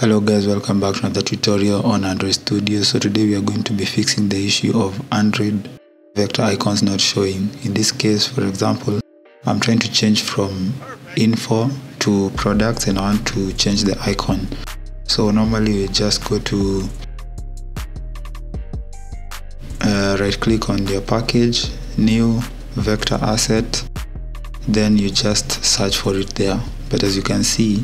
hello guys welcome back to another tutorial on android studio. So today we are going to be fixing the issue of android vector icons not showing. In this case for example i'm trying to change from info to products and i want to change the icon. So normally we just go to uh, right click on your package new vector asset then you just search for it there. But as you can see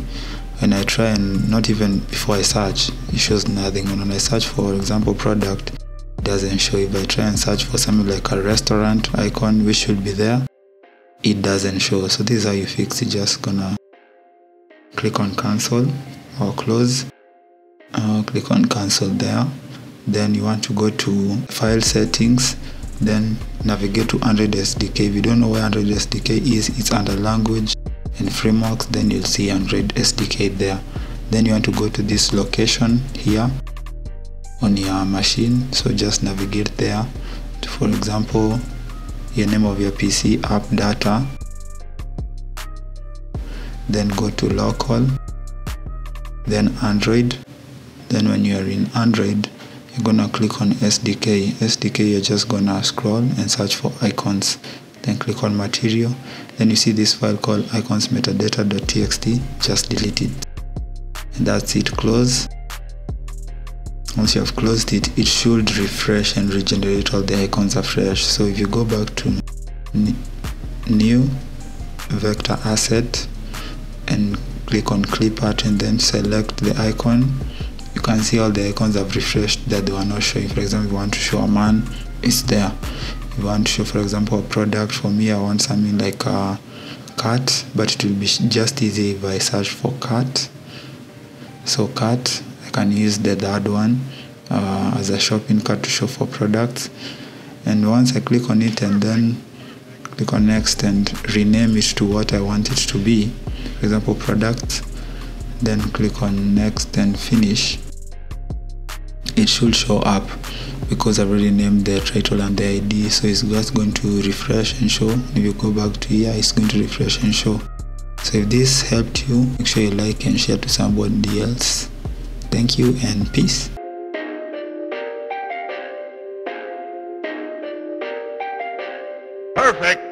when I try and not even before I search it shows nothing. When I search for example product it doesn't show. If I try and search for something like a restaurant icon which should be there it doesn't show. So this is how you fix it. Just gonna click on cancel or close uh, click on cancel there. Then you want to go to file settings then navigate to Android SDK if you don't know where Android SDK is it's under language and frameworks then you'll see Android SDK there. Then you want to go to this location here on your machine. So just navigate there for example your name of your PC app data. Then go to local then Android. Then when you are in Android you're gonna click on SDK SDK you're just gonna scroll and search for icons then click on material. Then you see this file called icons metadata.txt just delete it. And that's it. Close. Once you have closed it it should refresh and regenerate all the icons afresh. So if you go back to new vector asset and click on clip art and then select the icon you can see all the icons have refreshed that they were not showing. For example if you want to show a man it's there you want to show for example a product for me i want something like a cat but it will be just easy if i search for cat so cat i can use the third one uh, as a shopping cart to show for products. And once i click on it and then click on next and rename it to what i want it to be for example products then click on next and finish. It should show up because I've already named the title and the ID so it's just going to refresh and show. If you go back to here it's going to refresh and show. So if this helped you make sure you like and share to somebody else. Thank you and peace. Perfect.